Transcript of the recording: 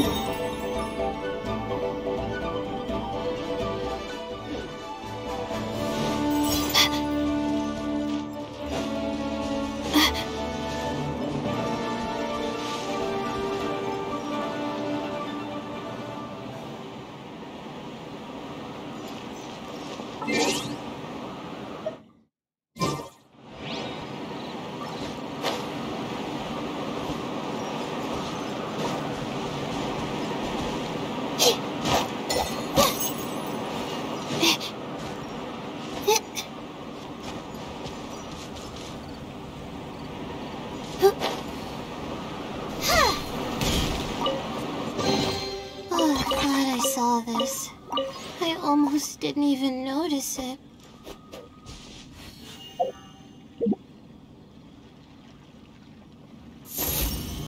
了。Oh, I almost didn't even notice it.